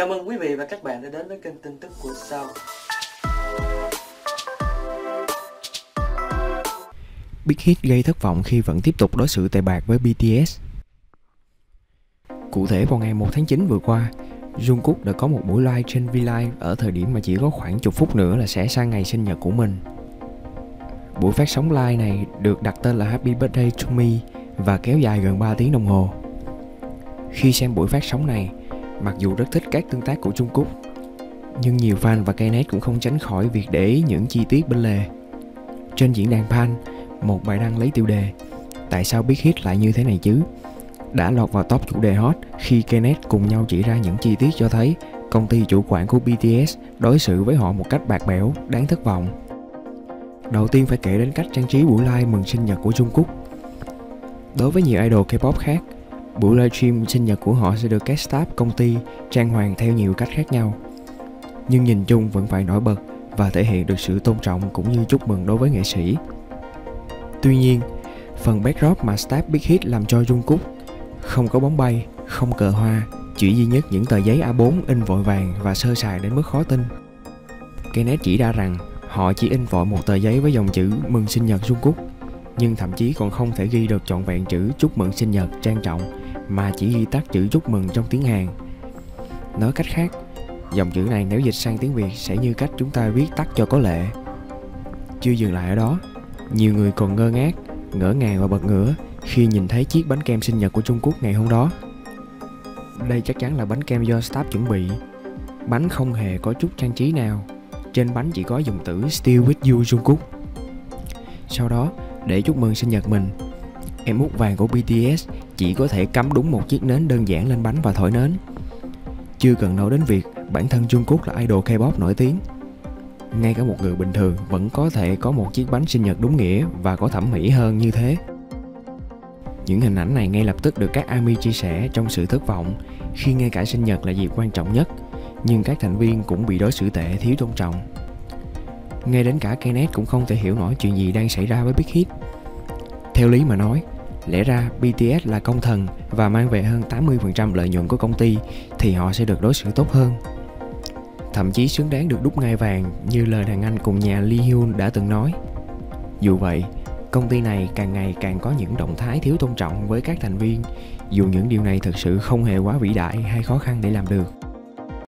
Chào mừng quý vị và các bạn đã đến với kênh tin tức của Sao. Big Hit gây thất vọng khi vẫn tiếp tục đối xử tệ bạc với BTS. Cụ thể vào ngày 1 tháng 9 vừa qua, Jungkook đã có một buổi live trên V-Live ở thời điểm mà chỉ có khoảng chục phút nữa là sẽ sang ngày sinh nhật của mình. Buổi phát sóng live này được đặt tên là Happy Birthday to Me và kéo dài gần 3 tiếng đồng hồ. Khi xem buổi phát sóng này, mặc dù rất thích các tương tác của Trung Quốc, nhưng nhiều fan và Knet cũng không tránh khỏi việc để ý những chi tiết bên lề. Trên diễn đàn Pan, một bài đăng lấy tiêu đề Tại sao Big Hit lại như thế này chứ? đã lọt vào top chủ đề hot khi Kenneth cùng nhau chỉ ra những chi tiết cho thấy công ty chủ quản của BTS đối xử với họ một cách bạc bẽo, đáng thất vọng. Đầu tiên phải kể đến cách trang trí buổi live mừng sinh nhật của Jungkook. Đối với nhiều idol K-pop khác, buổi livestream sinh nhật của họ sẽ được các staff công ty trang hoàng theo nhiều cách khác nhau. Nhưng nhìn chung vẫn phải nổi bật và thể hiện được sự tôn trọng cũng như chúc mừng đối với nghệ sĩ. Tuy nhiên, phần backdrop mà staff Big Hit làm cho Jungkook không có bóng bay, không cờ hoa, chỉ duy nhất những tờ giấy A4 in vội vàng và sơ sài đến mức khó tin. Cái nét chỉ ra rằng họ chỉ in vội một tờ giấy với dòng chữ mừng sinh nhật Dung Cúc nhưng thậm chí còn không thể ghi được trọn vẹn chữ chúc mừng sinh nhật trang trọng mà chỉ ghi tắt chữ chúc mừng trong tiếng Hàn. Nói cách khác, dòng chữ này nếu dịch sang tiếng Việt sẽ như cách chúng ta viết tắt cho có lệ. Chưa dừng lại ở đó, nhiều người còn ngơ ngác, ngỡ ngàng và bật ngửa khi nhìn thấy chiếc bánh kem sinh nhật của Trung Quốc ngày hôm đó. Đây chắc chắn là bánh kem do staff chuẩn bị. Bánh không hề có chút trang trí nào. Trên bánh chỉ có dòng tử Still with you Trung Quốc. Sau đó, để chúc mừng sinh nhật mình, em út vàng của BTS chỉ có thể cắm đúng một chiếc nến đơn giản lên bánh và thổi nến. Chưa cần nói đến việc bản thân Trung Quốc là idol K-pop nổi tiếng. Ngay cả một người bình thường vẫn có thể có một chiếc bánh sinh nhật đúng nghĩa và có thẩm mỹ hơn như thế. Những hình ảnh này ngay lập tức được các ARMY chia sẻ trong sự thất vọng khi ngay cả sinh nhật là dịp quan trọng nhất, nhưng các thành viên cũng bị đối xử tệ thiếu tôn trọng. Ngay đến cả Kenneth cũng không thể hiểu nổi chuyện gì đang xảy ra với Big Hit. Theo lý mà nói, lẽ ra BTS là công thần và mang về hơn 80% lợi nhuận của công ty thì họ sẽ được đối xử tốt hơn. Thậm chí xứng đáng được đúc ngai vàng như lời đàn anh cùng nhà Lee Hyun đã từng nói. Dù vậy, công ty này càng ngày càng có những động thái thiếu tôn trọng với các thành viên dù những điều này thực sự không hề quá vĩ đại hay khó khăn để làm được